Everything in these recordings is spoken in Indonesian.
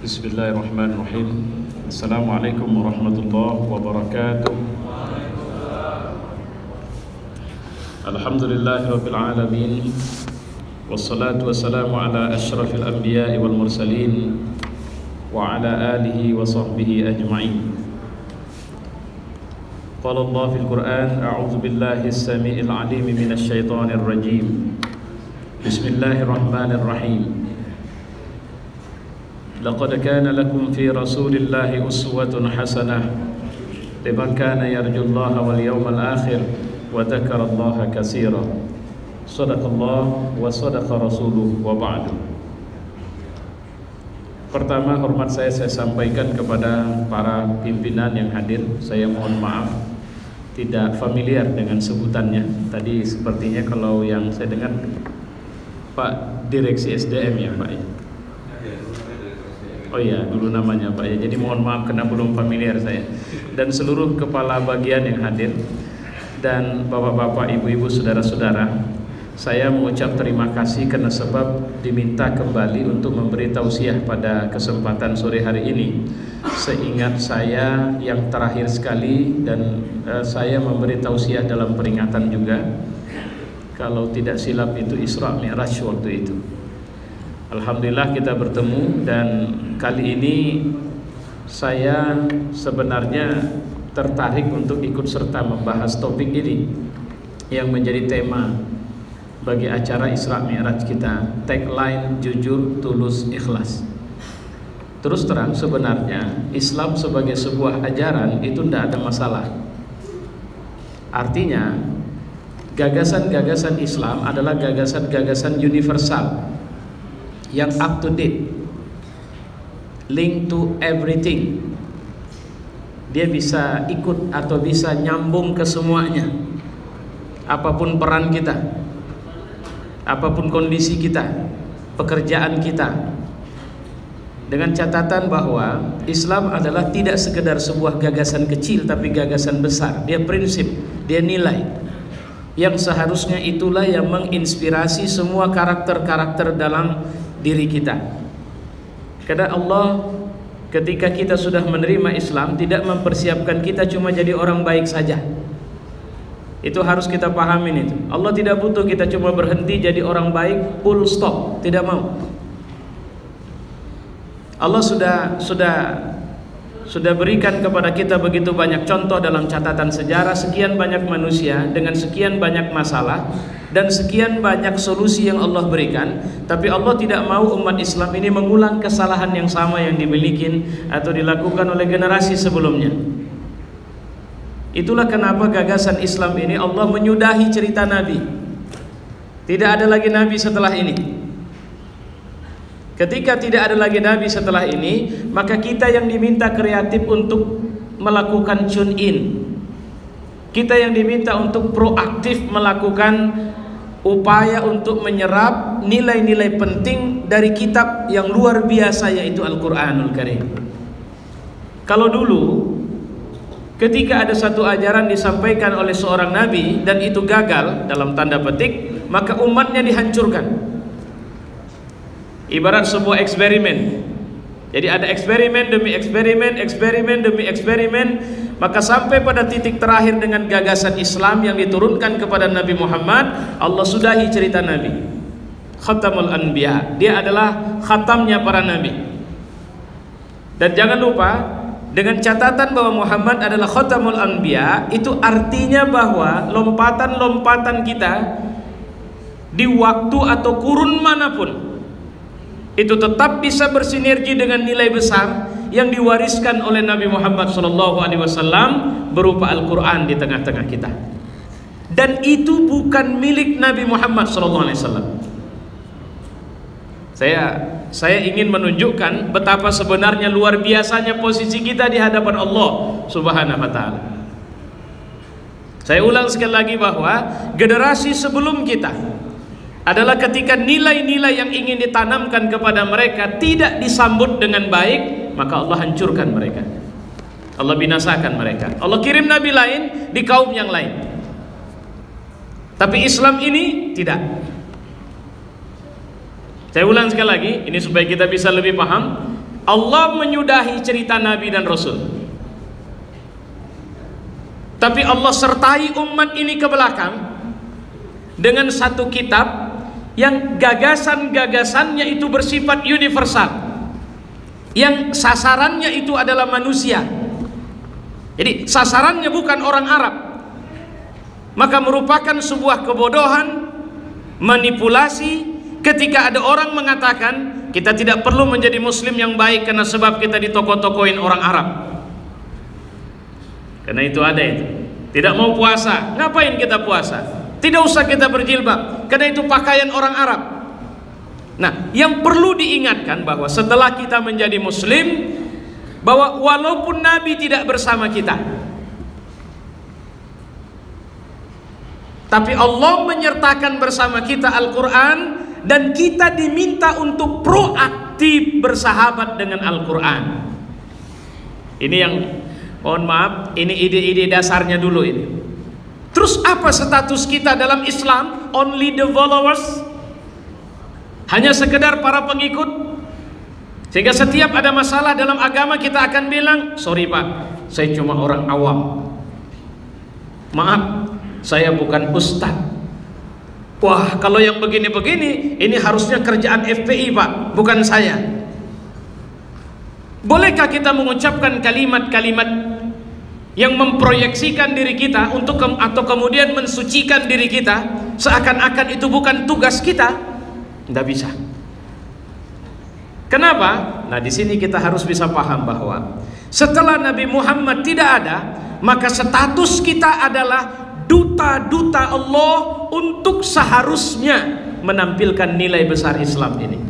بسم الله الرحمن الرحيم السلام عليكم ورحمة الله وبركاته الحمد لله رب العالمين والصلاة والسلام على أشرف الأنبياء والمرسلين وعلى آله وصحبه أجمعين قال الله في القرآن أعوذ بالله السميع العليم من الشيطان الرجيم بسم الله الرحمن الرحيم لقد كان لكم في رسول الله أسوة حسنة لمن كان يرجو الله واليوم الآخر وذكر الله كثيرا صدق الله وصدق رسوله وبعد Pertama hormat saya saya sampaikan kepada para pimpinan yang hadir Saya mohon maaf tidak familiar dengan sebutannya Tadi sepertinya kalau yang saya dengar Pak Direksi SDM ya Pak ya Oh iya dulu namanya Pak ya Jadi mohon maaf karena belum familiar saya Dan seluruh kepala bagian yang hadir Dan bapak-bapak, ibu-ibu, saudara-saudara saya mengucap terima kasih karena sebab diminta kembali untuk memberi tausiah pada kesempatan sore hari ini. Seingat saya yang terakhir sekali dan uh, saya memberi tausiah dalam peringatan juga. Kalau tidak silap itu Isra Mi'raj waktu itu. Alhamdulillah kita bertemu dan kali ini saya sebenarnya tertarik untuk ikut serta membahas topik ini yang menjadi tema bagi acara Isra Mi'raj kita tagline jujur tulus ikhlas. Terus terang sebenarnya Islam sebagai sebuah ajaran itu tidak ada masalah. Artinya gagasan-gagasan Islam adalah gagasan-gagasan universal yang up to date link to everything dia bisa ikut atau bisa nyambung ke semuanya apa pun peran kita apa pun kondisi kita, pekerjaan kita. Dengan catatan bahwa Islam adalah tidak sekedar sebuah gagasan kecil tapi gagasan besar. Dia prinsip, dia nilai. Yang seharusnya itulah yang menginspirasi semua karakter-karakter dalam diri kita. Karena Allah ketika kita sudah menerima Islam tidak mempersiapkan kita cuma jadi orang baik saja. Itu harus kita pahamin itu. Allah tidak butuh kita cuma berhenti jadi orang baik full stop, tidak mau. Allah sudah sudah sudah berikan kepada kita begitu banyak contoh dalam catatan sejarah sekian banyak manusia dengan sekian banyak masalah dan sekian banyak solusi yang Allah berikan tapi Allah tidak mau umat Islam ini mengulang kesalahan yang sama yang dimiliki atau dilakukan oleh generasi sebelumnya Itulah kenapa gagasan Islam ini Allah menyudahi cerita Nabi. Tidak ada lagi Nabi setelah ini. Ketika tidak ada lagi Nabi setelah ini, maka kita yang diminta kreatif untuk melakukan tune in. Kita yang diminta untuk proaktif melakukan upaya untuk menyerap nilai-nilai penting dari kitab yang luar biasa yaitu Al-Qur'anul Karim. Kalau dulu Ketika ada satu ajaran disampaikan oleh seorang nabi dan itu gagal dalam tanda petik, maka umatnya dihancurkan. Ibarat sebuah eksperimen. Jadi ada eksperimen demi eksperimen, eksperimen demi eksperimen, maka sampai pada titik terakhir dengan gagasan Islam yang diturunkan kepada Nabi Muhammad, Allah sudahi cerita Nabi. Khatamul Anbiya. Dia adalah khatamnya para nabi. Dan jangan lupa dengan catatan bahwa Muhammad adalah khatamul anbiya itu artinya bahwa lompatan-lompatan kita di waktu atau kurun mana pun itu tetap bisa bersinergi dengan nilai besar yang diwariskan oleh Nabi Muhammad SAW berupa Al-Quran di tengah-tengah kita dan itu bukan milik Nabi Muhammad SAW saya saya ingin menunjukkan betapa sebenarnya luar biasanya posisi kita di hadapan Allah Subhanahu wa taala. Saya ulang sekali lagi bahwa generasi sebelum kita adalah ketika nilai-nilai yang ingin ditanamkan kepada mereka tidak disambut dengan baik, maka Allah hancurkan mereka. Allah binasakan mereka. Allah kirim nabi lain di kaum yang lain. Tapi Islam ini tidak. Saya ulang sekali lagi, ini supaya kita bisa lebih paham. Allah menyudahi cerita Nabi dan Rasul. Tapi Allah sertai umat ini ke belakang dengan satu kitab yang gagasan-gagasannya itu bersifat universal. Yang sasarannya itu adalah manusia. Jadi sasarannya bukan orang Arab. Maka merupakan sebuah kebodohan, manipulasi ketika ada orang mengatakan kita tidak perlu menjadi muslim yang baik karena sebab kita ditoko-tokoin orang Arab. Karena itu ada itu. Tidak mau puasa, ngapain kita puasa? Tidak usah kita berjilbab, karena itu pakaian orang Arab. Nah, yang perlu diingatkan bahwa setelah kita menjadi muslim bahwa walaupun nabi tidak bersama kita tapi Allah menyertakan bersama kita Al-Qur'an dan kita diminta untuk proaktif bersahabat dengan Al-Quran. Ini yang mohon maaf, ini ide-ide dasarnya dulu ini. Terus apa status kita dalam Islam? Only the followers? Hanya sekedar para pengikut? Sehingga setiap ada masalah dalam agama kita akan bilang, sorry pak, saya cuma orang awam. Maaf, saya bukan ustadz. Wah, kalau yang begini-begini, ini harusnya kerjaan FPI, Pak, bukan saya. Bolehkah kita mengucapkan kalimat-kalimat yang memproyeksikan diri kita untuk ke, atau kemudian mensucikan diri kita seakan-akan itu bukan tugas kita? Tidak bisa. Kenapa? Nah, di sini kita harus bisa paham bahwa setelah Nabi Muhammad tidak ada, maka status kita adalah duta-duta Allah untuk seharusnya menampilkan nilai besar Islam ini.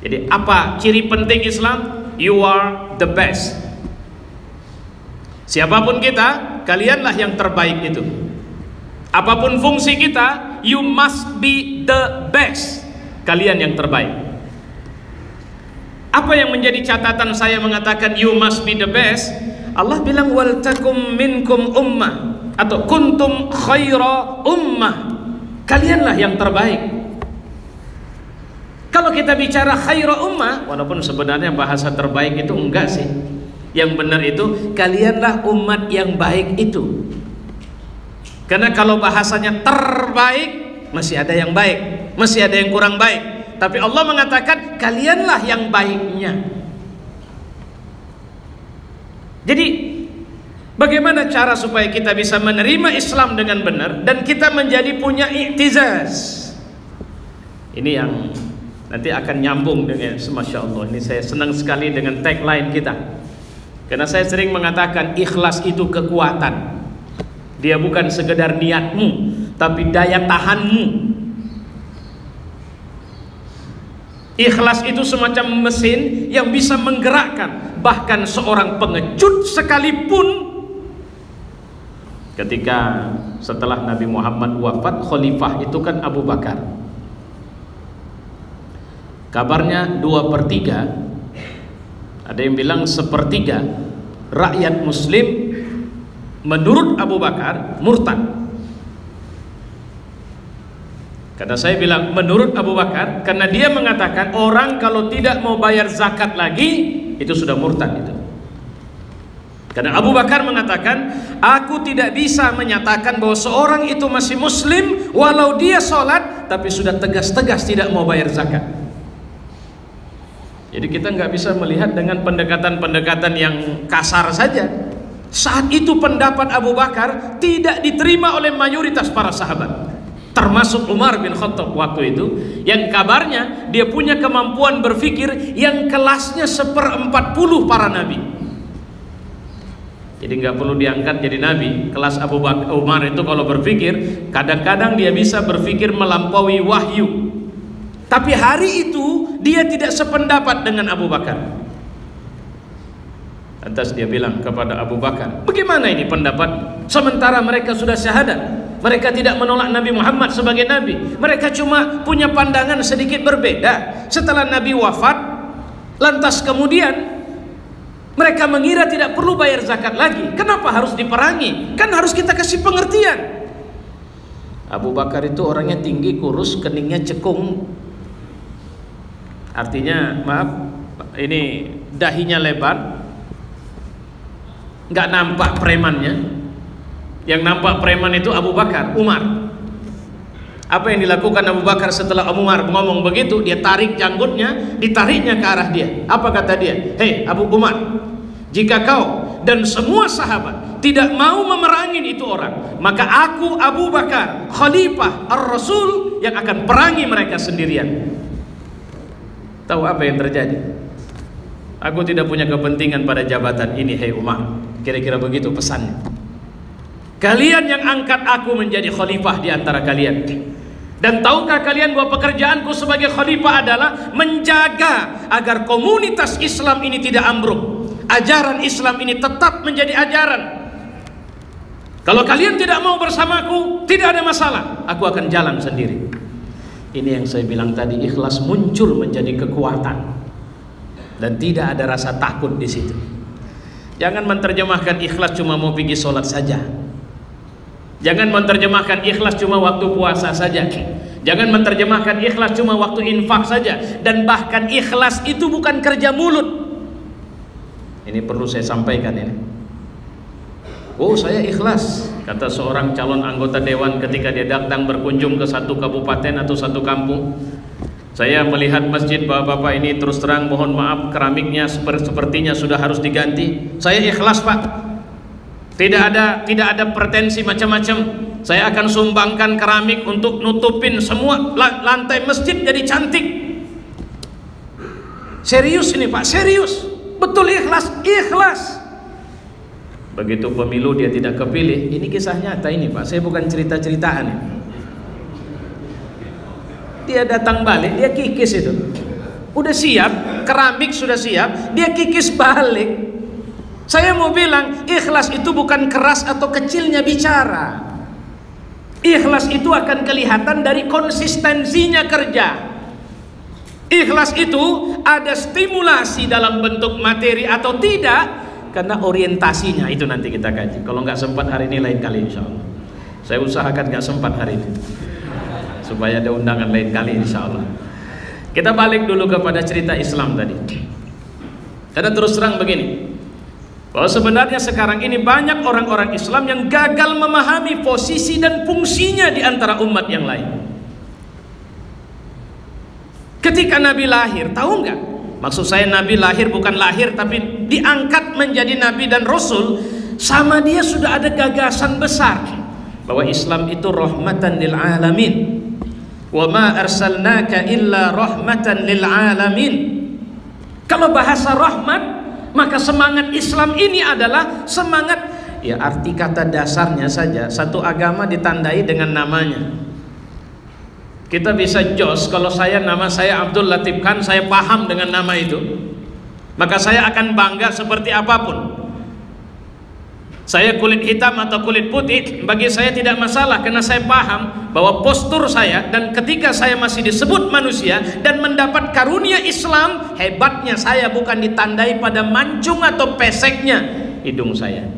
Jadi apa ciri penting Islam? You are the best. Siapa pun kita, kalianlah yang terbaik itu. Apa pun fungsi kita, you must be the best. Kalian yang terbaik. Apa yang menjadi catatan saya mengatakan you must be the best? Allah bilang wal takum minkum ummah atau kuntum khaira ummah. Kalianlah yang terbaik. Kalau kita bicara khaira ummah, walaupun sebenarnya bahasa terbaik itu enggak sih. Yang benar itu kalianlah umat yang baik itu. Karena kalau bahasanya terbaik masih ada yang baik, masih ada yang kurang baik. Tapi Allah mengatakan kalianlah yang baiknya. Jadi bagaimana cara supaya kita bisa menerima Islam dengan benar dan kita menjadi punya iktizaz? Ini yang nanti akan nyambung dengan Masya Allah Ini saya senang sekali dengan tagline kita Karena saya sering mengatakan ikhlas itu kekuatan. Dia bukan sekedar niatmu Tapi daya tahanmu. Ikhlas itu semacam mesin yang bisa menggerakkan bahkan seorang pengecut sekalipun. Ketika setelah Nabi Muhammad wafat khalifah itu kan Abu Bakar. Kabarnya dua per tiga. Ada yang bilang sepertiga rakyat muslim menurut Abu Bakar murtad Karena saya bilang menurut Abu Bakar karena dia mengatakan orang kalau tidak mau bayar zakat lagi itu sudah murtad itu. Karena Abu Bakar mengatakan, aku tidak bisa menyatakan bahwa seorang itu masih muslim walau dia sholat tapi sudah tegas-tegas tidak mau bayar zakat. Jadi kita nggak bisa melihat dengan pendekatan-pendekatan yang kasar saja. Saat itu pendapat Abu Bakar tidak diterima oleh mayoritas para sahabat. Termasuk Umar bin Khattab waktu itu yang kabarnya dia punya kemampuan berpikir yang kelasnya seperempat puluh para nabi. Jadi nggak perlu diangkat jadi nabi. Kelas Abu Bakar Umar itu kalau berpikir kadang-kadang dia bisa berpikir melampaui wahyu. Tapi hari itu dia tidak sependapat dengan Abu Bakar Atas dia bilang kepada Abu Bakar, bagaimana ini pendapat? Sementara mereka sudah syahadat, mereka tidak menolak Nabi Muhammad sebagai Nabi. Mereka cuma punya pandangan sedikit berbeda. Setelah Nabi wafat, lantas kemudian mereka mengira tidak perlu bayar zakat lagi. Kenapa harus diperangi? Kan harus kita kasih pengertian. Abu Bakar itu orangnya tinggi, kurus, keningnya cekung. Artinya, maaf, ini dahinya lebar, nggak nampak premannya. Yang nampak preman itu Abu Bakar, Umar. Apa yang dilakukan Abu Bakar setelah Umar ngomong begitu, dia tarik janggutnya, ditariknya ke arah dia. Apa kata dia? Hei Abu Umar, jika kau dan semua sahabat tidak mau memerangi itu orang, maka aku Abu Bakar, Khalifah Ar-Rasul yang akan perangi mereka sendirian. Tahu apa yang terjadi? Aku tidak punya kepentingan pada jabatan ini, hei Umar. Kira-kira begitu pesannya. Kalian yang angkat aku menjadi khalifah di antara kalian. Dan tahukah kalian bahwa pekerjaanku sebagai khalifah adalah menjaga agar komunitas Islam ini tidak ambruk. Ajaran Islam ini tetap menjadi ajaran. Kalau kalian tidak mau bersamaku, tidak ada masalah. Aku akan jalan sendiri. Ini yang saya bilang tadi, ikhlas muncul menjadi kekuatan. Dan tidak ada rasa takut di situ. Jangan menerjemahkan ikhlas cuma mau pergi sholat saja. Jangan menerjemahkan ikhlas cuma waktu puasa saja. Jangan menerjemahkan ikhlas cuma waktu infak saja dan bahkan ikhlas itu bukan kerja mulut. Ini perlu saya sampaikan ini. Oh, saya ikhlas, kata seorang calon anggota dewan ketika dia datang berkunjung ke satu kabupaten atau satu kampung. Saya melihat masjid bapak-bapak ini terus terang mohon maaf keramiknya sepertinya sudah harus diganti. Saya ikhlas, Pak. Tidak ada tidak ada pretensi macam-macam. Saya akan sumbangkan keramik untuk nutupin semua lantai masjid jadi cantik. Serius ini Pak, serius. Betul ikhlas, ikhlas. Begitu pemilu dia tidak kepilih, ini kisah nyata ini Pak. Saya bukan cerita-ceritaan ini. Dia datang balik, dia kikis itu. Udah siap, keramik sudah siap, dia kikis balik. Saya mau bilang, ikhlas itu bukan keras atau kecilnya bicara. Ikhlas itu akan kelihatan dari konsistensinya kerja. Ikhlas itu ada stimulasi dalam bentuk materi atau tidak karena orientasinya itu nanti kita kaji. Kalau nggak sempat hari ini lain kali insya Allah. Saya usahakan nggak sempat hari ini supaya ada undangan lain kali insya Allah. Kita balik dulu kepada cerita Islam tadi. Karena terus terang begini, bahwa sebenarnya sekarang ini banyak orang-orang Islam yang gagal memahami posisi dan fungsinya di antara umat yang lain. Ketika Nabi lahir, tahu nggak? Maksud saya Nabi lahir bukan lahir tapi diangkat menjadi Nabi dan Rasul sama dia sudah ada gagasan besar bahwa Islam itu rahmatan lil alamin. Wa ma arsalnaka illa rahmatan lil alamin. Kalau bahasa rahmat maka semangat Islam ini adalah semangat ya arti kata dasarnya saja satu agama ditandai dengan namanya. Kita bisa jos kalau saya nama saya Abdul Latif saya paham dengan nama itu. Maka saya akan bangga seperti apa pun. Saya kulit hitam atau kulit putih bagi saya tidak masalah karena saya paham bahwa postur saya dan ketika saya masih disebut manusia dan mendapat karunia Islam hebatnya saya bukan ditandai pada mancung atau peseknya hidung saya.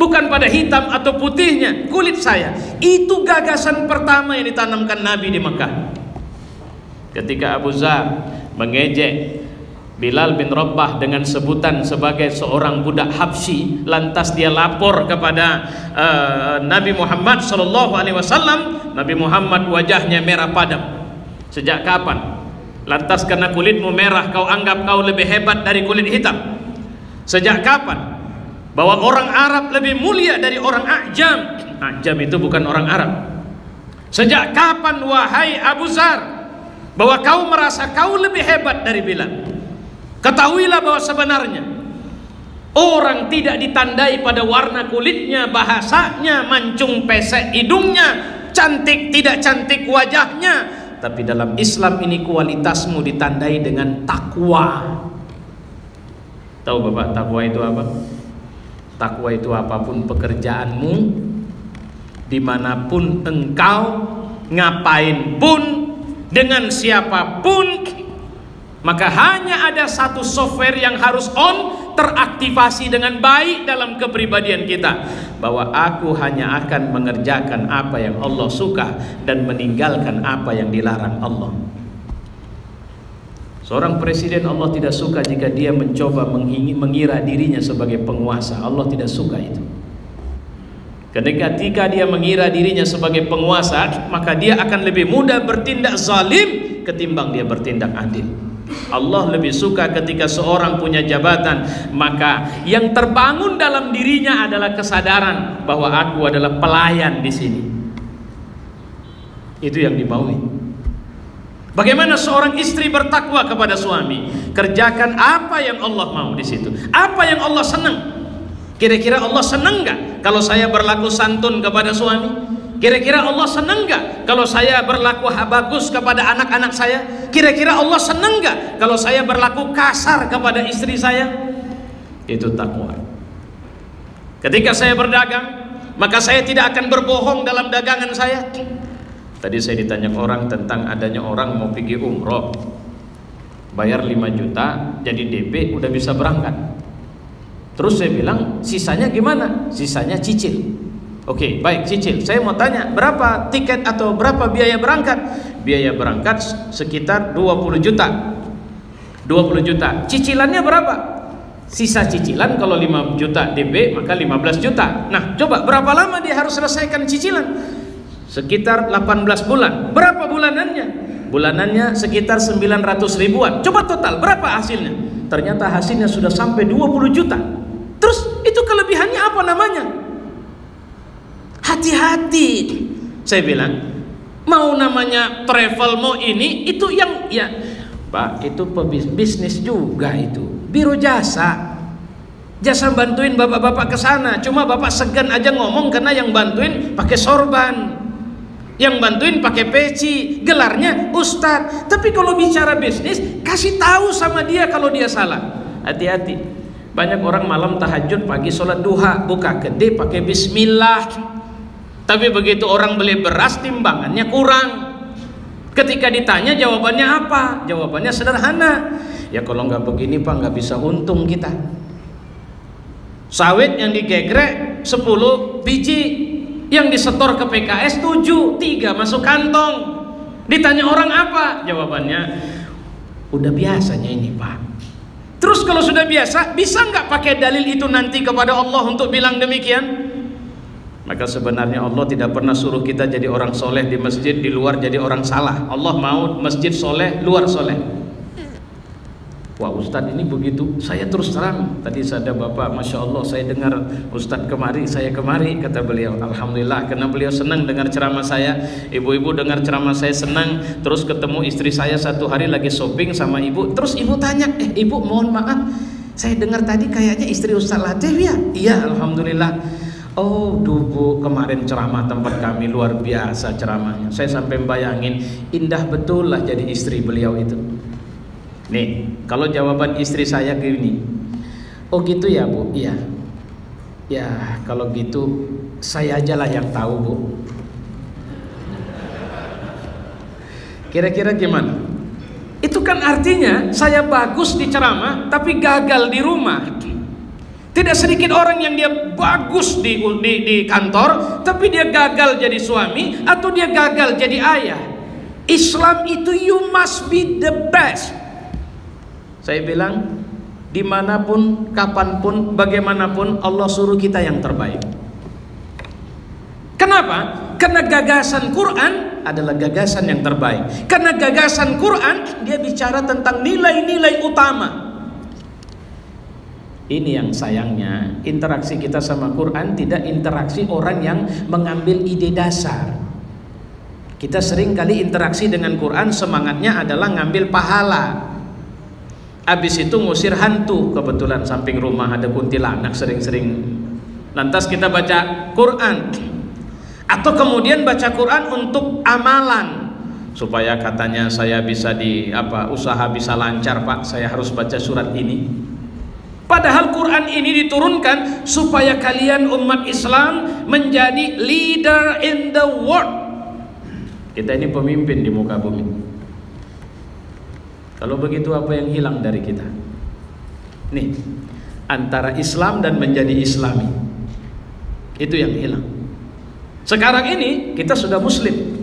Bukan pada hitam atau putihnya kulit saya. Itu gagasan pertama yang ditanamkan Nabi di Mekah. Ketika Abu Zar mengejek Bilal bin Rabah dengan sebutan sebagai seorang budak Habsyi lantas dia lapor kepada uh, Nabi Muhammad sallallahu alaihi wasallam Nabi Muhammad wajahnya merah padam. Sejak kapan? Lantas karena kulitmu merah kau anggap kau lebih hebat dari kulit hitam. Sejak kapan? Bahwa orang Arab lebih mulia dari orang Ajam. Ajam itu bukan orang Arab. Sejak kapan wahai Abu Zar bahwa kau merasa kau lebih hebat dari Bilal Ketahuilah bahwa sebenarnya orang tidak ditandai pada warna kulitnya, bahasanya, mancung pesek hidungnya, cantik tidak cantik wajahnya, tapi dalam Islam ini kualitasmu ditandai dengan takwa. Tahu Bapak takwa itu apa? Takwa itu apa pun pekerjaanmu, di mana pun engkau, ngapain pun, dengan siapa pun, maka hanya ada satu software yang harus on teraktivasi dengan baik dalam kepribadian kita bahwa aku hanya akan mengerjakan apa yang Allah suka dan meninggalkan apa yang dilarang Allah Seorang presiden Allah tidak suka jika dia mencoba mengira dirinya sebagai penguasa. Allah tidak suka itu. Ketika dia mengira dirinya sebagai penguasa, maka dia akan lebih mudah bertindak zalim ketimbang dia bertindak adil. Allah lebih suka ketika seorang punya jabatan, maka yang terbangun dalam dirinya adalah kesadaran bahwa aku adalah pelayan di sini. Itu yang dimaui. Bagaimana seorang istri bertakwa kepada suami? Kerjakan apa yang Allah mau di situ. Apa yang Allah senang? Kira-kira Allah senang nggak kalau saya berlaku santun kepada suami? Kira-kira Allah senang nggak kalau saya berlaku bagus kepada anak-anak saya? Kira-kira Allah senang nggak kalau saya berlaku kasar kepada istri saya? Itu takwa. Ketika saya berdagang, maka saya tidak akan berbohong dalam dagangan saya. Tadi saya ditanya orang tentang adanya orang mau pergi umroh Bayar 5 juta jadi DP udah bisa berangkat Terus saya bilang sisanya gimana? Sisanya cicil Oke baik cicil Saya mau tanya berapa tiket atau berapa biaya berangkat? Biaya berangkat sekitar 20 juta 20 juta Cicilannya berapa? Sisa cicilan kalau 5 juta DP maka 15 juta Nah coba berapa lama dia harus selesaikan cicilan? sekitar 18 bulan. Berapa bulanannya? Bulanannya sekitar 900 ribuan. Coba total, berapa hasilnya? Ternyata hasilnya sudah sampai 20 juta. Terus itu kelebihannya apa namanya? Hati-hati. Saya bilang, mau namanya travel mau ini itu yang ya Pak itu bisnis juga itu. Biro jasa. Jasa bantuin bapak-bapak ke sana. Cuma bapak segan aja ngomong karena yang bantuin pakai sorban. Yang bantuin pakai peci. Gelarnya ustadz tapi kalau bicara bisnis kasih tahu sama dia kalau dia salah. Hati-hati. Banyak orang malam tahajud pagi sholat duha buka gede pakai bismillah tapi begitu orang beli beras timbangannya kurang. Ketika ditanya jawabannya apa? Jawabannya sederhana. Ya kalau nggak begini pak nggak bisa untung kita. Sawit yang digegrek 10 biji. Yang disetor ke PKS 7 3 masuk kantong. Ditanya orang apa? Jawabannya udah biasanya ini pak. Terus kalau sudah biasa bisa nggak pakai dalil itu nanti kepada Allah untuk bilang demikian maka sebenarnya Allah tidak pernah suruh kita jadi orang soleh di masjid di luar jadi orang salah. Allah mau masjid soleh luar soleh. Wah Ustadz ini begitu. Saya terus terang. Tadi ada Bapak Masya Allah saya dengar Ustadz kemari Saya kemari kata beliau. Alhamdulillah karena beliau senang dengar ceramah saya. Ibu-ibu dengar ceramah saya senang. Terus ketemu istri saya satu hari lagi shopping sama ibu. Terus ibu tanya Eh ibu mohon maaf. Saya dengar tadi kayaknya istri Ustadz Latif ya? Iya Alhamdulillah Oh dubu kemarin ceramah tempat kami luar biasa ceramahnya Saya sampai bayangin Indah betul lah jadi istri beliau itu Nih, kalau jawaban istri saya gini. Oh gitu ya, Bu? Iya. Ya, kalau gitu saya aja lah yang tahu, Bu. Kira-kira gimana? Itu kan artinya saya bagus di ceramah tapi gagal di rumah. Tidak sedikit orang yang dia bagus di, di, di kantor tapi dia gagal jadi suami atau dia gagal jadi ayah. Islam itu you must be the best. Saya bilang di mana pun, kapan pun, bagaimanapun Allah suruh kita yang terbaik. Kenapa? Karena gagasan Quran adalah gagasan yang terbaik. Karena gagasan Quran dia bicara tentang nilai-nilai utama. Ini yang sayangnya interaksi kita sama Quran tidak interaksi orang yang mengambil ide dasar. Kita sering kali interaksi dengan Quran semangatnya adalah ngambil pahala. Habis itu ngusir hantu kebetulan samping rumah ada kuntilanak sering-sering. Lantas kita baca Quran atau kemudian baca Quran untuk amalan supaya katanya saya bisa di apa usaha bisa lancar Pak, saya harus baca surat ini. Padahal Quran ini diturunkan supaya kalian umat Islam menjadi leader in the world. Kita ini pemimpin di muka bumi. Kalau begitu apa yang hilang dari kita? Nih, antara Islam dan menjadi Islami. Itu yang hilang. Sekarang ini kita sudah muslim.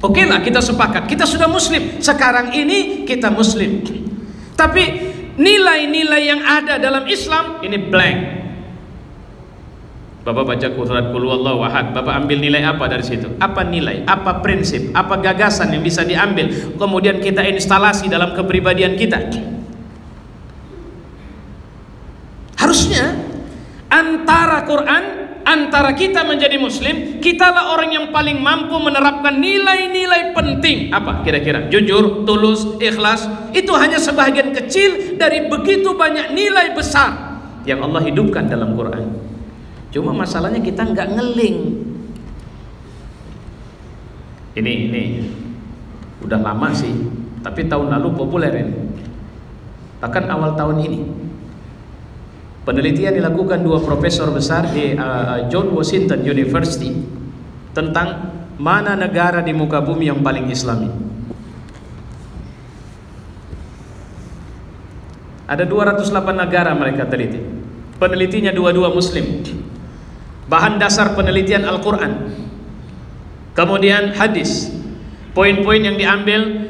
Oke lah kita sepakat, kita sudah muslim. Sekarang ini kita muslim. Tapi nilai-nilai yang ada dalam Islam ini blank. Bapak baca surat Qul huwallahu ahad, Bapak ambil nilai apa dari situ? Apa nilai? Apa prinsip? Apa gagasan yang bisa diambil? Kemudian kita instalasi dalam kepribadian kita. Harusnya antara Quran antara kita menjadi muslim, kitalah orang yang paling mampu menerapkan nilai-nilai penting. Apa kira-kira? Jujur, tulus, ikhlas. Itu hanya sebagian kecil dari begitu banyak nilai besar yang Allah hidupkan dalam Quran. Cuma masalahnya kita nggak ngeling. Ini ini udah lama sih, tapi tahun lalu populer ini. Bahkan awal tahun ini Penelitian dilakukan dua profesor besar di uh, John Washington University tentang mana negara di muka bumi yang paling islami. Ada 208 negara mereka teliti. Penelitinya dua-dua muslim. Bahan dasar penelitian Al-Quran. Kemudian hadis. Poin-poin yang diambil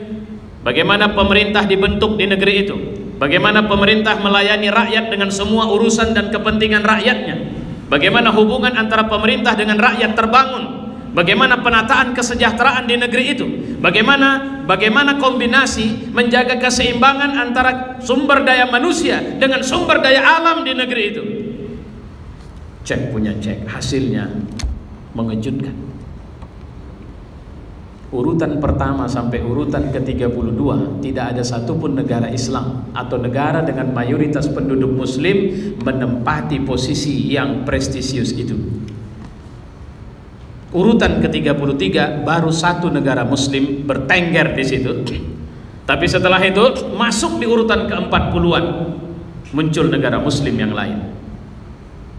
bagaimana pemerintah dibentuk di negeri itu Bagaimana pemerintah melayani rakyat dengan semua urusan dan kepentingan rakyatnya. Bagaimana hubungan antara pemerintah dengan rakyat terbangun. Bagaimana penataan kesejahteraan di negeri itu. Bagaimana bagaimana kombinasi menjaga keseimbangan antara sumber daya manusia dengan sumber daya alam di negeri itu. Cek punya cek, hasilnya mengejutkan urutan pertama sampai urutan ke-32 tidak ada satupun negara Islam atau negara dengan mayoritas penduduk muslim menempati posisi yang prestisius itu. Urutan ke-33 baru satu negara muslim bertengger di situ. Tapi setelah itu masuk di urutan ke-40-an muncul negara muslim yang lain.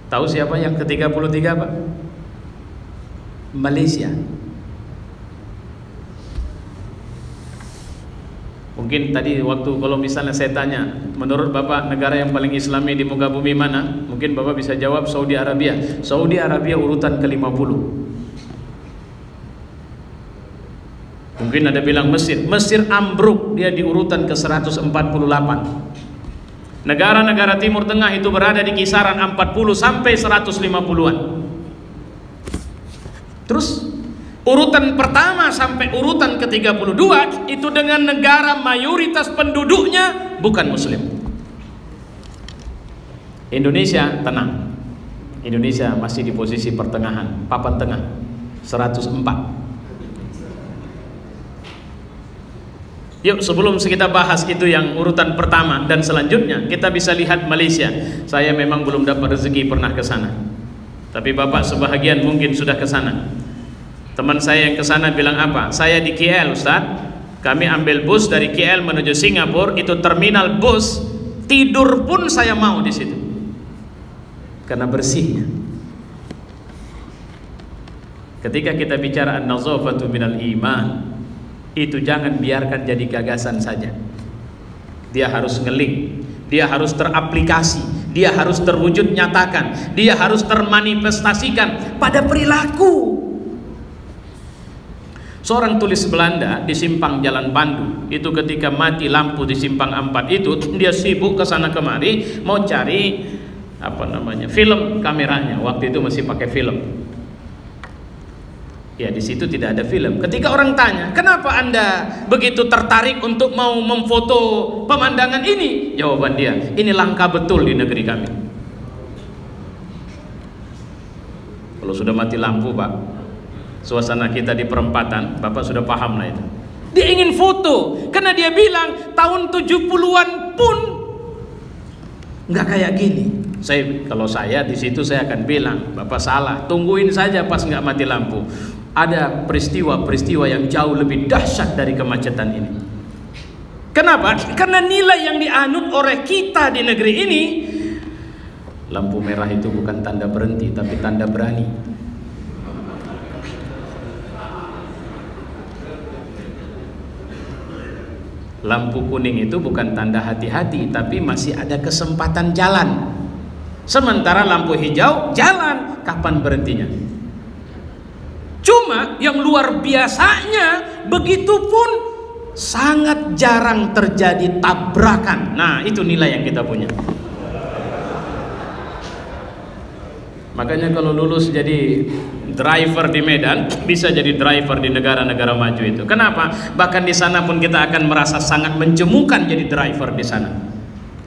Tahu siapa yang ke-33 Pak? Malaysia Mungkin tadi waktu kalau misalnya saya tanya, menurut Bapak negara yang paling islami di muka bumi mana? Mungkin Bapak bisa jawab Saudi Arabia. Saudi Arabia urutan ke-50. Mungkin ada bilang Mesir. Mesir ambruk dia di urutan ke-148. Negara-negara Timur Tengah itu berada di kisaran 40 sampai 150-an. Terus Urutan pertama sampai urutan ke-32 itu dengan negara mayoritas penduduknya bukan muslim. Indonesia tenang. Indonesia masih di posisi pertengahan, papan tengah. 104. Yuk sebelum kita bahas itu yang urutan pertama dan selanjutnya kita bisa lihat Malaysia. Saya memang belum dapat rezeki pernah ke sana. Tapi Bapak sebahagian mungkin sudah ke sana. Teman saya yang ke sana bilang apa? Saya di KL Ustaz. Kami ambil bus dari KL menuju Singapura, itu terminal bus. Tidur pun saya mau di situ. Karena bersihnya. Ketika kita bicara an-nazafatu minal iman, itu jangan biarkan jadi gagasan saja. Dia harus ngeling, dia harus teraplikasi, dia harus terwujud nyatakan, dia harus termanifestasikan pada perilaku. Seorang tulis Belanda di simpang Jalan Pandu itu ketika mati lampu di simpang 4 itu dia sibuk ke sana kemari mau cari apa namanya film kameranya. Waktu itu masih pakai film. Ya di situ tidak ada film. Ketika orang tanya kenapa anda begitu tertarik untuk mau memfoto pemandangan ini? Jawaban dia ini langka betul di negeri kami. Kalau sudah mati lampu pak suasana kita di perempatan Bapak sudah paham lah itu. Dia ingin foto karena dia bilang tahun 70-an pun nggak kayak gini. Saya kalau saya di situ saya akan bilang Bapak salah tungguin saja pas nggak mati lampu. Ada peristiwa-peristiwa yang jauh lebih dahsyat dari kemacetan ini. Kenapa? karena nilai yang dianut oleh kita di negeri ini lampu merah itu bukan tanda berhenti tapi tanda berani Lampu kuning itu bukan tanda hati-hati, tapi masih ada kesempatan jalan. Sementara lampu hijau jalan, kapan berhentinya? Cuma yang luar biasanya begitupun sangat jarang terjadi tabrakan. Nah, itu nilai yang kita punya. Makanya kalau lulus jadi driver di Medan, bisa jadi driver di negara-negara maju itu. Kenapa? Bahkan di sana pun kita akan merasa sangat menjemukan jadi driver di sana.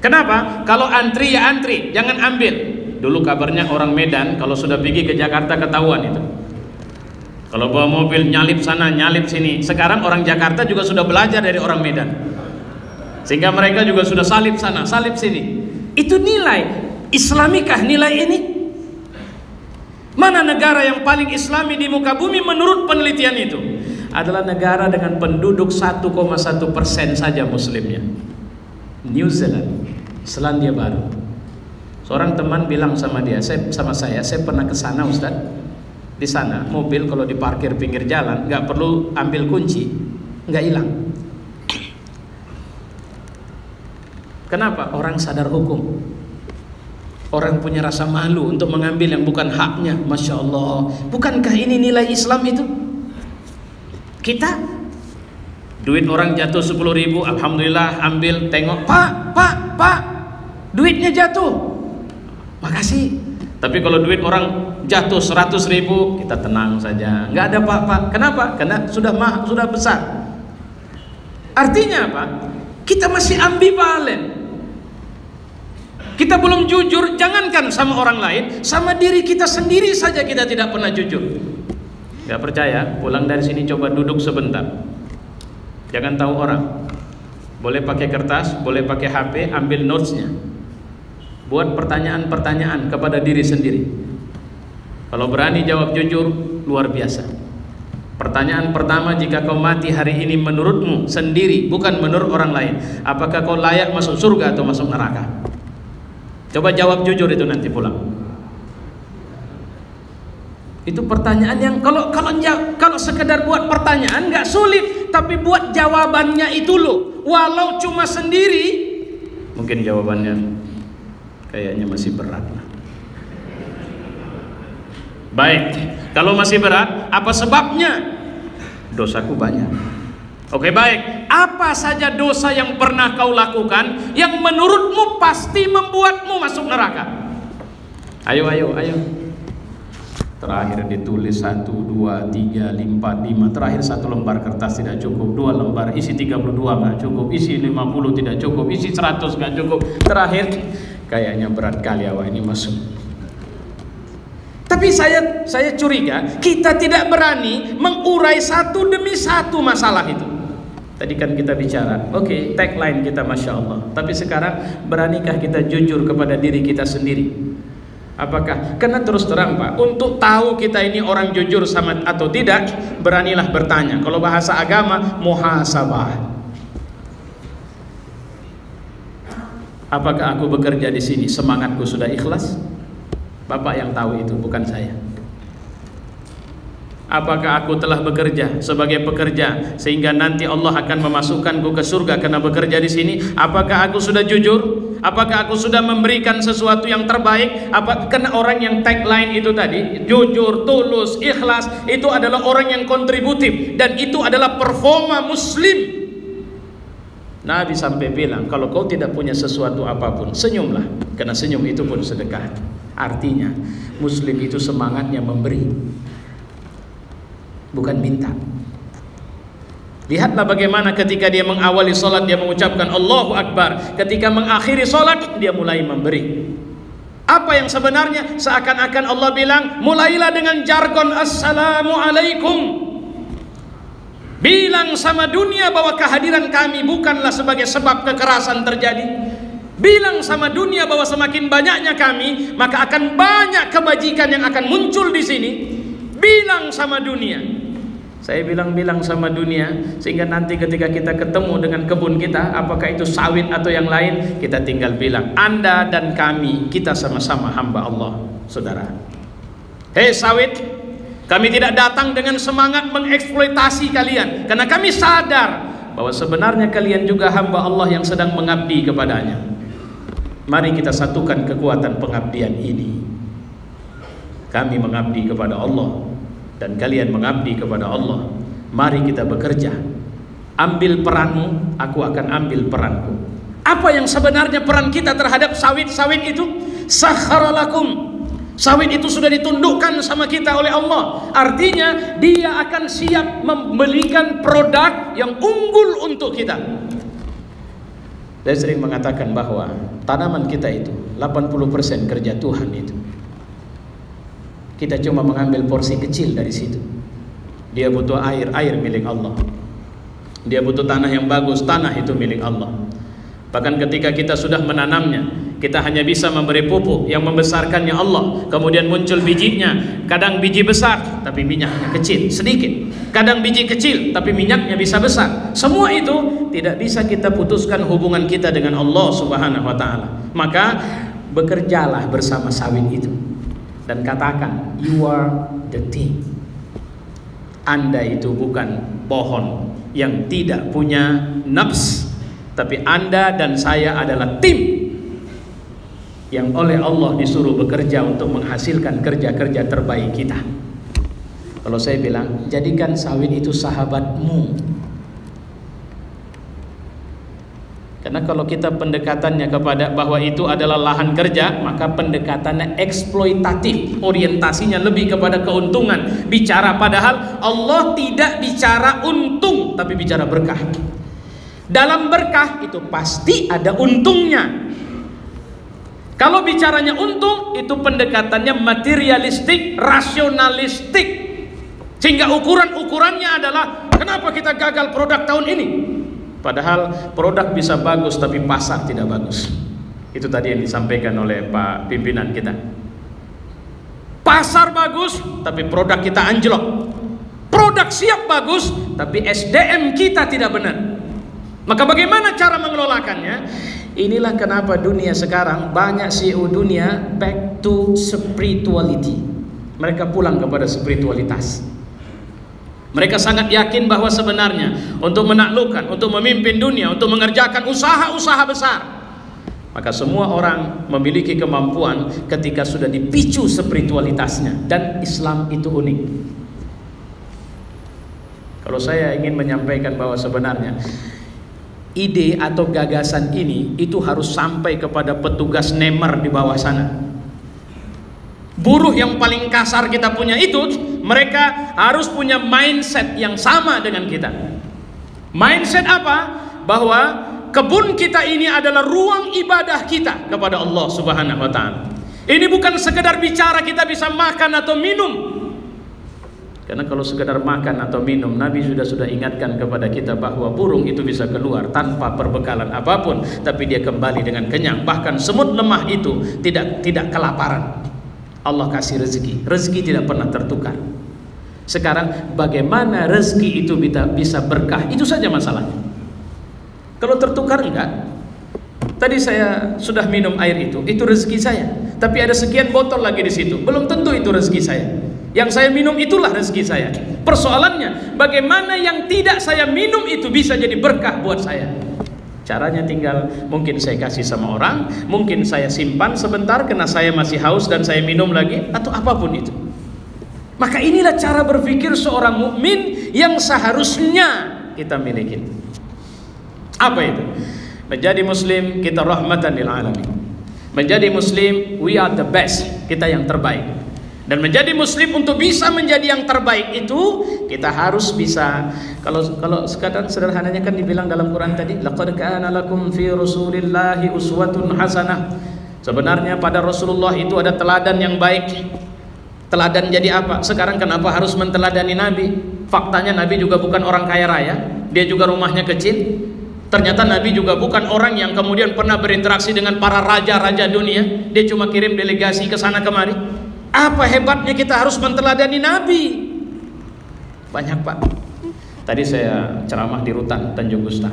Kenapa? Kalau antri ya antri, jangan ambil. Dulu kabarnya orang Medan kalau sudah pergi ke Jakarta ketahuan itu. Kalau bawa mobil nyalip sana, nyalip sini. Sekarang orang Jakarta juga sudah belajar dari orang Medan. Sehingga mereka juga sudah salip sana, salip sini. Itu nilai Islamikah nilai ini? Mana negara yang paling islami di muka bumi menurut penelitian itu? Adalah negara dengan penduduk 1,1 persen saja muslimnya. New Zealand, Selandia Baru. Seorang teman bilang sama dia, saya, sama saya, saya pernah ke sana Ustaz. Di sana mobil kalau diparkir pinggir jalan nggak perlu ambil kunci, nggak hilang. Kenapa? Orang sadar hukum. Orang punya rasa malu untuk mengambil yang bukan haknya. Masya Allah. Bukankah ini nilai Islam itu? Kita duit orang jatuh 10 ribu, Alhamdulillah ambil tengok. Pak, pak, pak, duitnya jatuh. Makasih. Tapi kalau duit orang jatuh 100 ribu, kita tenang saja. Nggak ada pak-pak. Kenapa? Karena sudah mah, sudah besar. Artinya apa? Kita masih ambivalen. Kita belum jujur, jangankan sama orang lain, sama diri kita sendiri saja kita tidak pernah jujur. Gak percaya? Pulang dari sini coba duduk sebentar. Jangan tahu orang. Boleh pakai kertas, boleh pakai HP, ambil notesnya. Buat pertanyaan-pertanyaan kepada diri sendiri. Kalau berani jawab jujur, luar biasa. Pertanyaan pertama jika kau mati hari ini menurutmu sendiri bukan menurut orang lain Apakah kau layak masuk surga atau masuk neraka Coba jawab jujur itu nanti pulang. Itu pertanyaan yang kalau kalau kalau sekedar buat pertanyaan nggak sulit, tapi buat jawabannya itu loh. Walau cuma sendiri, mungkin jawabannya kayaknya masih berat. Baik, kalau masih berat, apa sebabnya? Dosaku banyak. Oke baik, apa saja dosa yang pernah kau lakukan yang menurutmu pasti membuatmu masuk neraka? Ayo, ayo, ayo. Terakhir ditulis satu, dua, tiga, lima, lima. Terakhir satu lembar kertas tidak cukup. Dua lembar, isi 32 nggak cukup. Isi 50 tidak cukup. Isi 100 nggak cukup. Terakhir, kayaknya berat kali awal ini masuk. Tapi saya saya curiga kita tidak berani mengurai satu demi satu masalah itu. Tadi kan kita bicara, oke, okay, tagline kita Masya Allah. Tapi sekarang, beranikah kita jujur kepada diri kita sendiri? Apakah? Karena terus terang Pak, untuk tahu kita ini orang jujur sama atau tidak, beranilah bertanya. Kalau bahasa agama, muhasabah. Apakah aku bekerja di sini semangatku sudah ikhlas? Bapak yang tahu itu, bukan saya. Apakah aku telah bekerja sebagai pekerja sehingga nanti Allah akan memasukkanku ke surga karena bekerja di sini? Apakah aku sudah jujur? Apakah aku sudah memberikan sesuatu yang terbaik? Apa karena orang yang tagline itu tadi, jujur, tulus, ikhlas, itu adalah orang yang kontributif dan itu adalah performa muslim. Nabi sampai bilang, kalau kau tidak punya sesuatu apa pun, senyumlah. Karena senyum itu pun sedekah. Artinya, muslim itu semangatnya memberi bukan minta. Lihatlah bagaimana ketika dia mengawali solat dia mengucapkan Allahu Akbar. Ketika mengakhiri solat dia mulai memberi. Apa yang sebenarnya seakan-akan Allah bilang mulailah dengan jargon Assalamualaikum. Bilang sama dunia bahwa kehadiran kami bukanlah sebagai sebab kekerasan terjadi. Bilang sama dunia bahwa semakin banyaknya kami, maka akan banyak kebajikan yang akan muncul di sini. Bilang sama dunia, saya bilang-bilang sama dunia sehingga nanti ketika kita ketemu dengan kebun kita, apakah itu sawit atau yang lain, kita tinggal bilang, Anda dan kami, kita sama-sama hamba Allah, saudara. Hei sawit, kami tidak datang dengan semangat mengeksploitasi kalian, karena kami sadar bahwa sebenarnya kalian juga hamba Allah yang sedang mengabdi kepadanya. Mari kita satukan kekuatan pengabdian ini. Kami mengabdi kepada Allah dan kalian mengabdi kepada Allah Mari kita bekerja. Ambil peranmu, aku akan ambil peranku. Apa yang sebenarnya peran kita terhadap sawit-sawit itu? Sakharalakum Sawit itu sudah ditundukkan sama kita oleh Allah. Artinya dia akan siap membelikan produk yang unggul untuk kita. Saya sering mengatakan bahwa tanaman kita itu 80% kerja Tuhan itu. Kita cuma mengambil porsi kecil dari situ. Dia butuh air, air milik Allah. Dia butuh tanah yang bagus, tanah itu milik Allah. Bahkan ketika kita sudah menanamnya, kita hanya bisa memberi pupuk yang membesarkannya Allah. Kemudian muncul bijinya, kadang biji besar tapi minyaknya kecil, sedikit. Kadang biji kecil tapi minyaknya bisa besar. Semua itu tidak bisa kita putuskan hubungan kita dengan Allah Subhanahu wa taala. Maka bekerjalah bersama sawit itu dan katakan you are the team. Anda itu bukan pohon yang tidak punya nafs, tapi Anda dan saya adalah tim yang oleh Allah disuruh bekerja untuk menghasilkan kerja-kerja terbaik kita. Kalau saya bilang, jadikan sawit itu sahabatmu. Karena kalau kita pendekatannya kepada bahwa itu adalah lahan kerja, maka pendekatannya eksploitatif, orientasinya lebih kepada keuntungan. Bicara padahal Allah tidak bicara untung, tapi bicara berkah. Dalam berkah itu pasti ada untungnya. Kalau bicaranya untung, itu pendekatannya materialistik, rasionalistik. Sehingga ukuran-ukurannya adalah kenapa kita gagal produk tahun ini? Padahal produk bisa bagus tapi pasar tidak bagus. Itu tadi yang disampaikan oleh Pak pimpinan kita. Pasar bagus tapi produk kita anjlok. Produk siap bagus tapi SDM kita tidak benar. Maka bagaimana cara mengelolakannya? Inilah kenapa dunia sekarang banyak CEO dunia back to spirituality. Mereka pulang kepada spiritualitas. Mereka sangat yakin bahwa sebenarnya untuk menaklukkan, untuk memimpin dunia, untuk mengerjakan usaha-usaha besar, maka semua orang memiliki kemampuan ketika sudah dipicu spiritualitasnya dan Islam itu unik. Kalau saya ingin menyampaikan bahwa sebenarnya ide atau gagasan ini itu harus sampai kepada petugas nemer di bawah sana. Buruh yang paling kasar kita punya itu mereka harus punya mindset yang sama dengan kita. Mindset apa? Bahwa kebun kita ini adalah ruang ibadah kita kepada Allah Subhanahu wa taala. Ini bukan sekedar bicara kita bisa makan atau minum. Karena kalau sekedar makan atau minum, Nabi sudah sudah ingatkan kepada kita bahwa burung itu bisa keluar tanpa perbekalan apa pun, tapi dia kembali dengan kenyang. Bahkan semut lemah itu tidak tidak kelaparan. Allah kasih rezeki. Rezeki tidak pernah tertukar. Sekarang bagaimana rezeki itu bisa berkah? Itu saja masalahnya. Kalau tertukar enggak? Tadi saya sudah minum air itu, itu rezeki saya. Tapi ada sekian botol lagi di situ. Belum tentu itu rezeki saya. Yang saya minum itulah rezeki saya. Persoalannya, bagaimana yang tidak saya minum itu bisa jadi berkah buat saya? Caranya tinggal mungkin saya kasih sama orang, mungkin saya simpan sebentar karena saya masih haus dan saya minum lagi atau apa pun itu. Maka inilah cara berpikir seorang mukmin yang seharusnya kita miliki. Apa itu? Menjadi muslim kita rahmatan lil alamin. Menjadi muslim we are the best, kita yang terbaik. Dan menjadi muslim untuk bisa menjadi yang terbaik itu kita harus bisa kalau kalau sekadar sederhananya kan dibilang dalam Quran tadi laqad kana lakum fi rasulillahi uswatun hasanah. Sebenarnya pada Rasulullah itu ada teladan yang baik. Teladan jadi apa? Sekarang kenapa harus menteladani Nabi? Faktanya Nabi juga bukan orang kaya raya, dia juga rumahnya kecil. Ternyata Nabi juga bukan orang yang kemudian pernah berinteraksi dengan para raja-raja dunia. Dia cuma kirim delegasi ke sana kemari. Apa hebatnya kita harus menteladani Nabi? Banyak pak. Tadi saya ceramah di Rutan Tanjung Gusta.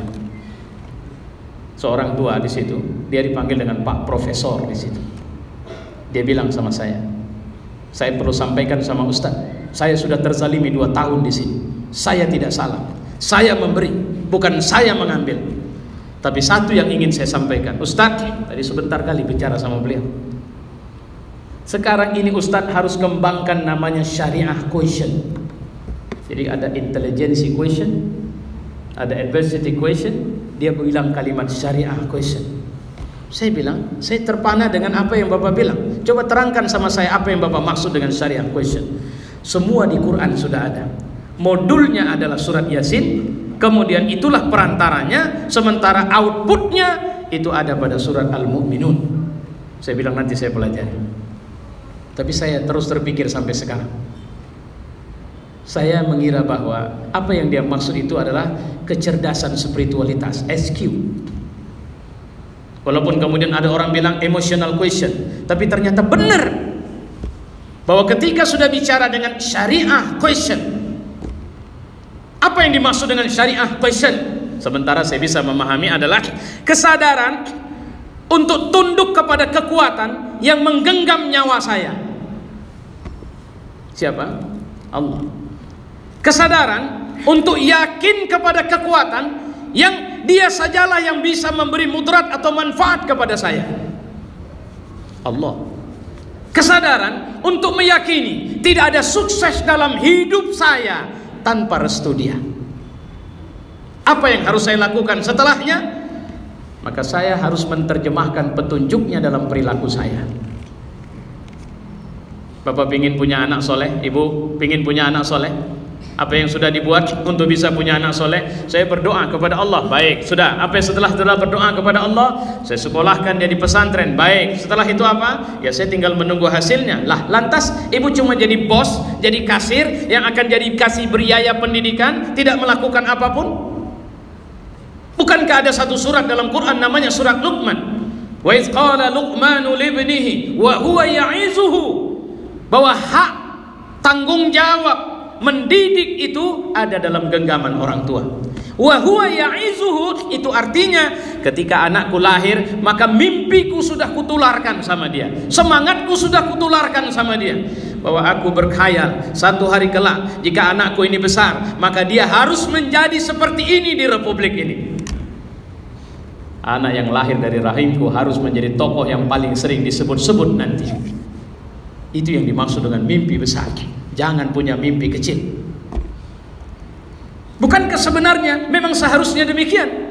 Seorang tua di situ, dia dipanggil dengan Pak Profesor di situ. Dia bilang sama saya, saya perlu sampaikan sama Ustaz, saya sudah terzalimi dua tahun di sini. Saya tidak salah. Saya memberi, bukan saya mengambil. Tapi satu yang ingin saya sampaikan, Ustaz, tadi sebentar kali bicara sama beliau. Sekarang ini Ustadz harus kembangkan namanya syariah question. Jadi ada intelligence question, ada adversity question, dia bilang kalimat syariah question. Saya bilang, saya terpana dengan apa yang Bapak bilang. Coba terangkan sama saya apa yang Bapak maksud dengan syariah question. Semua di Quran sudah ada. Modulnya adalah surat Yasin, kemudian itulah perantaranya, sementara outputnya itu ada pada surat Al-Mu'minun. Saya bilang nanti saya pelajari. Tapi saya terus terpikir sampai sekarang. Saya mengira bahwa apa yang dia maksud itu adalah kecerdasan spiritualitas SQ walaupun kemudian ada orang bilang emotional question tapi ternyata benar. Bahwa ketika sudah bicara dengan syariah question apa yang dimaksud dengan syariah question? Sementara saya bisa memahami adalah kesadaran untuk tunduk kepada kekuatan yang menggenggam nyawa saya siapa? Allah. Kesadaran untuk yakin kepada kekuatan yang dia sajalah yang bisa memberi mudrat atau manfaat kepada saya. Allah. Kesadaran untuk meyakini tidak ada sukses dalam hidup saya tanpa restu dia. Apa yang harus saya lakukan setelahnya? Maka saya harus menerjemahkan petunjuknya dalam perilaku saya Bapak ingin punya anak soleh? Ibu ingin punya anak soleh? Apa yang sudah dibuat untuk bisa punya anak soleh? Saya berdoa kepada Allah. Baik sudah. Apa yang setelah setelah berdoa kepada Allah saya sekolahkan dia di pesantren. Baik setelah itu apa? Ya saya tinggal menunggu hasilnya. Lah lantas ibu cuma jadi bos jadi kasir yang akan jadi kasih biaya pendidikan tidak melakukan apa pun? Bukankah ada satu surat dalam Quran namanya surat Luqman? Wa qala Luqmanu libnihi wa huwa ya'izuhu bahwa hak tanggung jawab mendidik itu ada dalam genggaman orang tua. Wa huwa ya'izuhu itu artinya ketika anakku lahir maka mimpiku sudah kutularkan sama dia. Semangatku sudah kutularkan sama dia bahwa aku berkhayal satu hari kelak jika anakku ini besar maka dia harus menjadi seperti ini di republik ini. Anak yang lahir dari rahimku harus menjadi tokoh yang paling sering disebut-sebut nanti. Itu yang dimaksud dengan mimpi besar. Jangan punya mimpi kecil. Bukankah sebenarnya memang seharusnya demikian?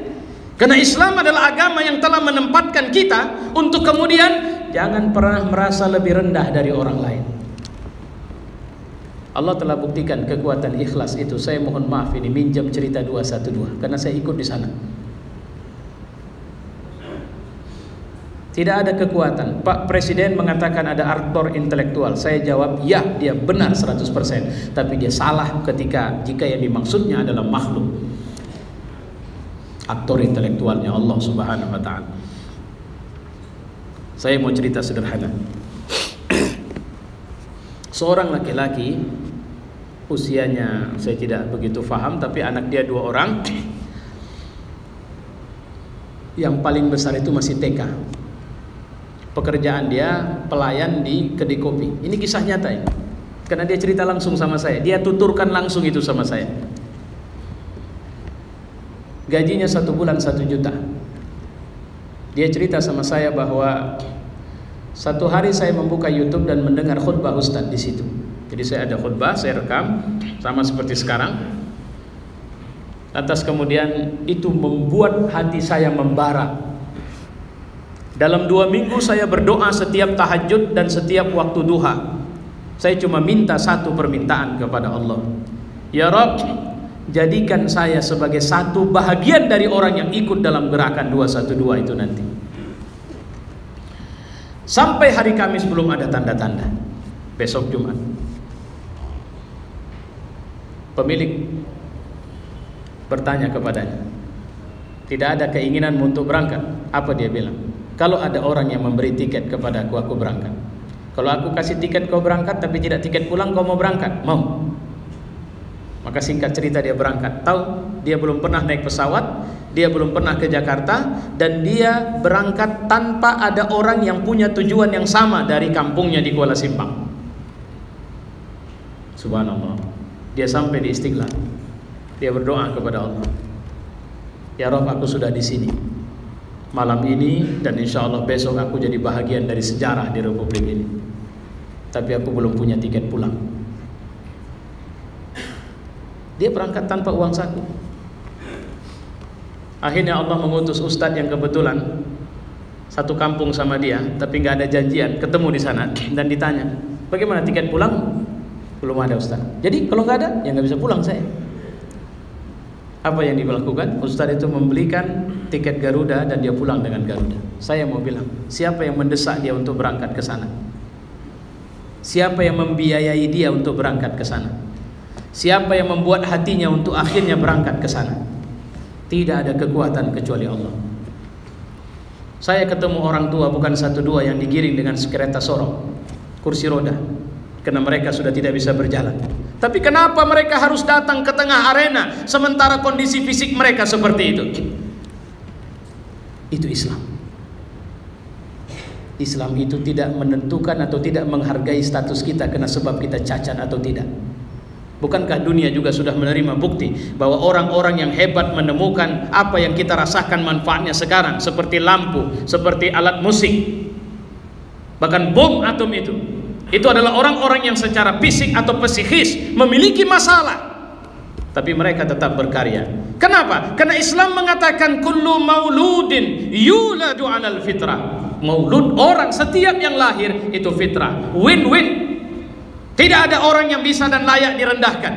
Karena Islam adalah agama yang telah menempatkan kita untuk kemudian jangan pernah merasa lebih rendah dari orang lain. Allah telah buktikan kekuatan ikhlas itu. Saya mohon maaf ini minjam cerita 212 karena saya ikut di sana. Tidak ada kekuatan. Pak Presiden mengatakan ada aktor intelektual. Saya jawab, ya dia benar 100%. Tapi dia salah ketika jika yang dimaksudnya adalah makhluk. Aktor intelektualnya Allah Subhanahu wa taala. Saya mau cerita sederhana. Seorang laki-laki usianya saya tidak begitu faham tapi anak dia dua orang. Yang paling besar itu masih TK pekerjaan dia pelayan di kedai kopi. Ini kisah nyata ini. Karena dia cerita langsung sama saya. Dia tuturkan langsung itu sama saya. Gajinya satu bulan satu juta. Dia cerita sama saya bahwa satu hari saya membuka YouTube dan mendengar khutbah Ustadz di situ. Jadi saya ada khutbah, saya rekam sama seperti sekarang. Atas kemudian itu membuat hati saya membara dalam dua minggu saya berdoa setiap tahajud dan setiap waktu duha. Saya cuma minta satu permintaan kepada Allah. Ya Rob, jadikan saya sebagai satu bahagian dari orang yang ikut dalam gerakan 212 itu nanti. Sampai hari Kamis belum ada tanda-tanda. Besok Jumat. Pemilik bertanya kepadanya. Tidak ada keinginan untuk berangkat. Apa dia bilang? Kalau ada orang yang memberi tiket kepada aku, aku berangkat. Kalau aku kasih tiket kau berangkat tapi tidak tiket pulang, kau mau berangkat? Mau. Maka singkat cerita dia berangkat. Tahu dia belum pernah naik pesawat, dia belum pernah ke Jakarta dan dia berangkat tanpa ada orang yang punya tujuan yang sama dari kampungnya di Kuala Simpang. Subhanallah. Dia sampai di Istiqlal. Dia berdoa kepada Allah. Ya Rob, aku sudah di sini malam ini dan insya Allah besok aku jadi bahagian dari sejarah di Republik ini. Tapi aku belum punya tiket pulang. Dia berangkat tanpa uang saku. Akhirnya Allah mengutus ustadz yang kebetulan satu kampung sama dia, tapi nggak ada janjian, ketemu di sana dan ditanya, bagaimana tiket pulang? Belum ada ustadz. Jadi kalau nggak ada, ya nggak bisa pulang saya. Apa yang dilakukan? Ustadz itu membelikan tiket Garuda dan dia pulang dengan Garuda. Saya mau bilang, siapa yang mendesak dia untuk berangkat ke sana? Siapa yang membiayai dia untuk berangkat ke sana? Siapa yang membuat hatinya untuk akhirnya berangkat ke sana? Tidak ada kekuatan kecuali Allah. Saya ketemu orang tua bukan satu dua yang digiring dengan kereta sorong, kursi roda, karena mereka sudah tidak bisa berjalan. Tapi kenapa mereka harus datang ke tengah arena sementara kondisi fisik mereka seperti itu? Itu Islam. Islam itu tidak menentukan atau tidak menghargai status kita karena sebab kita cacat atau tidak. Bukankah dunia juga sudah menerima bukti bahwa orang-orang yang hebat menemukan apa yang kita rasakan manfaatnya sekarang seperti lampu, seperti alat musik, bahkan bom atom itu. Itu adalah orang-orang yang secara fisik atau psikis memiliki masalah tapi mereka tetap berkarya. Kenapa? Karena Islam mengatakan kullu mauludin yuladu 'alal fitrah. Maulud orang setiap yang lahir itu fitrah. Win-win tidak ada orang yang bisa dan layak direndahkan.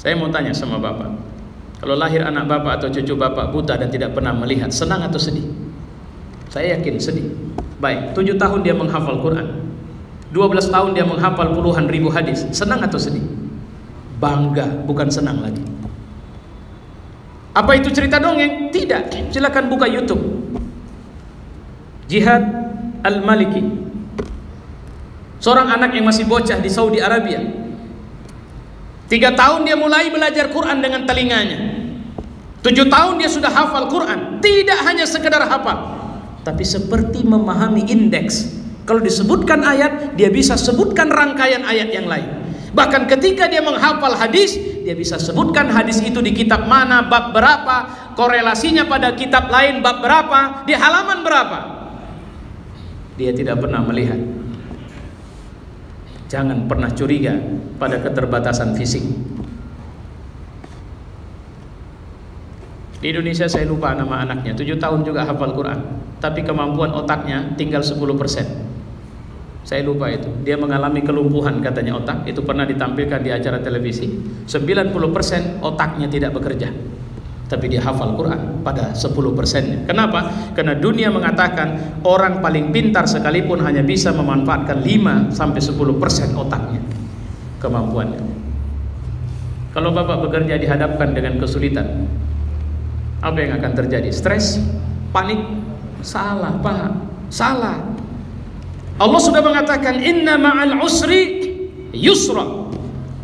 Saya mau tanya sama Bapak. Kalau lahir anak Bapak atau cucu Bapak buta dan tidak pernah melihat, senang atau sedih? Saya yakin sedih. Baik, tujuh tahun dia menghafal Quran. 12 tahun dia menghafal puluhan ribu hadis. Senang atau sedih? Bangga, bukan senang lagi. Apa itu cerita dongeng? Tidak. Silakan buka YouTube. Jihad Al-Maliki Seorang anak yang masih bocah di Saudi Arabia. Tiga tahun dia mulai belajar Quran dengan telinganya. Tujuh tahun dia sudah hafal Quran. Tidak hanya sekedar hafal. Tapi seperti memahami indeks. Kalau disebutkan ayat, dia bisa sebutkan rangkaian ayat yang lain. Bahkan ketika dia menghafal hadis, dia bisa sebutkan hadis itu di kitab mana, bab berapa, korelasinya pada kitab lain, bab berapa, di halaman berapa. Dia tidak pernah melihat Jangan pernah curiga pada keterbatasan fisik. Di Indonesia saya lupa nama anaknya, 7 tahun juga hafal Quran, tapi kemampuan otaknya tinggal 10%. Saya lupa itu. Dia mengalami kelumpuhan katanya otak, itu pernah ditampilkan di acara televisi. 90% otaknya tidak bekerja tapi dia hafal Quran pada 10 persennya. Kenapa? Karena dunia mengatakan orang paling pintar sekalipun hanya bisa memanfaatkan 5 sampai 10 persen otaknya kemampuannya. Kalau bapak bekerja dihadapkan dengan kesulitan, apa yang akan terjadi? Stres, panik, salah, paham, salah. Allah sudah mengatakan inna ma'al usri yusra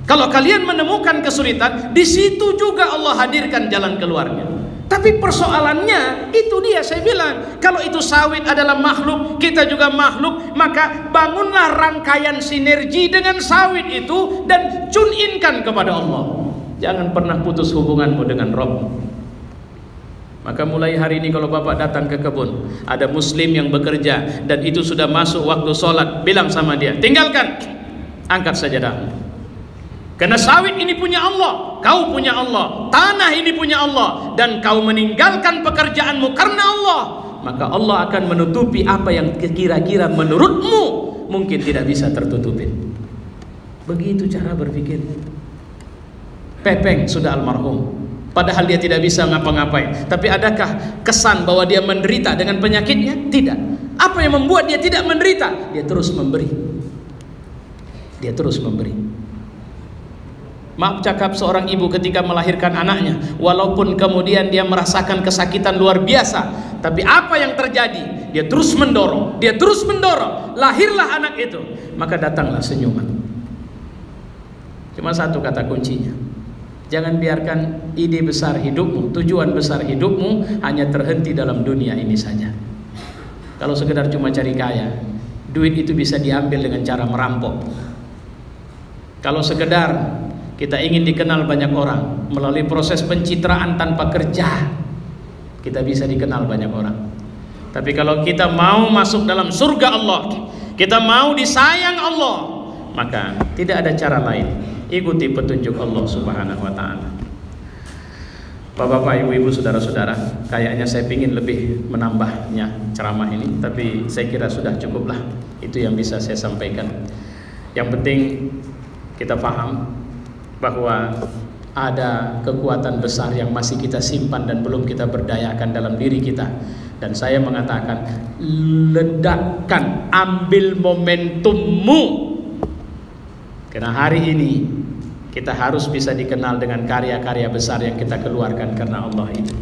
kalau kalian menemukan kesulitan, di situ juga Allah hadirkan jalan keluarnya. Tapi persoalannya itu dia saya bilang, kalau itu sawit adalah makhluk, kita juga makhluk, maka bangunlah rangkaian sinergi dengan sawit itu dan tune inkan kepada Allah. Jangan pernah putus hubunganmu dengan Rob. Maka mulai hari ini kalau Bapak datang ke kebun, ada muslim yang bekerja dan itu sudah masuk waktu sholat, bilang sama dia, tinggalkan, angkat saja karena sawit ini punya Allah, kau punya Allah, tanah ini punya Allah, dan kau meninggalkan pekerjaanmu karena Allah, maka Allah akan menutupi apa yang kira-kira menurutmu mungkin tidak bisa tertutupi. Begitu cara berpikir. Pepeng sudah almarhum, padahal dia tidak bisa ngapa-ngapain. Tapi adakah kesan bahwa dia menderita dengan penyakitnya? Tidak. Apa yang membuat dia tidak menderita? Dia terus memberi. Dia terus memberi. Maaf cakap seorang ibu ketika melahirkan anaknya Walaupun kemudian dia merasakan kesakitan luar biasa Tapi apa yang terjadi? Dia terus mendorong Dia terus mendorong Lahirlah anak itu Maka datanglah senyuman Cuma satu kata kuncinya Jangan biarkan ide besar hidupmu Tujuan besar hidupmu Hanya terhenti dalam dunia ini saja Kalau sekedar cuma cari kaya Duit itu bisa diambil dengan cara merampok Kalau sekedar kita ingin dikenal banyak orang melalui proses pencitraan tanpa kerja. Kita bisa dikenal banyak orang. Tapi kalau kita mau masuk dalam surga Allah, kita mau disayang Allah, maka tidak ada cara lain. Ikuti petunjuk Allah Subhanahu wa taala. Bapak-bapak, ibu-ibu, saudara-saudara, kayaknya saya ingin lebih menambahnya ceramah ini, tapi saya kira sudah cukuplah. Itu yang bisa saya sampaikan. Yang penting kita paham bahwa ada kekuatan besar yang masih kita simpan dan belum kita berdayakan dalam diri kita. Dan saya mengatakan, ledakkan, ambil momentummu. Karena hari ini kita harus bisa dikenal dengan karya-karya besar yang kita keluarkan karena Allah itu.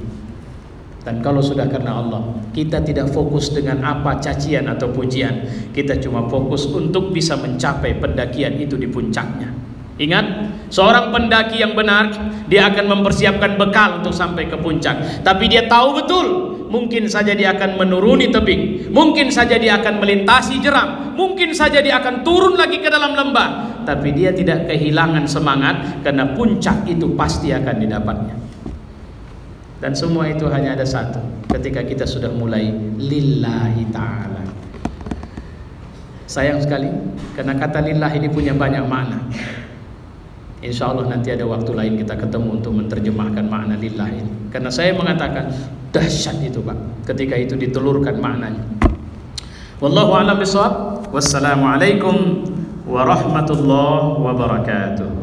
Dan kalau sudah karena Allah, kita tidak fokus dengan apa cacian atau pujian. Kita cuma fokus untuk bisa mencapai pendakian itu di puncaknya. Ingat, seorang pendaki yang benar, dia akan mempersiapkan bekal untuk sampai ke puncak. Tapi dia tahu betul, mungkin saja dia akan menuruni tebing, mungkin saja dia akan melintasi jeram, mungkin saja dia akan turun lagi ke dalam lembah, tapi dia tidak kehilangan semangat karena puncak itu pasti akan didapatnya. Dan semua itu hanya ada satu, ketika kita sudah mulai lillahi taala. Sayang sekali karena kata lillah ini punya banyak makna. Insya Allah nanti ada waktu lain kita ketemu untuk menerjemahkan makna lillah ini. Karena saya mengatakan dahsyat itu Pak, ketika itu ditelurkan maknanya. Wallahu a'lam bishawab. Wassalamualaikum warahmatullahi wabarakatuh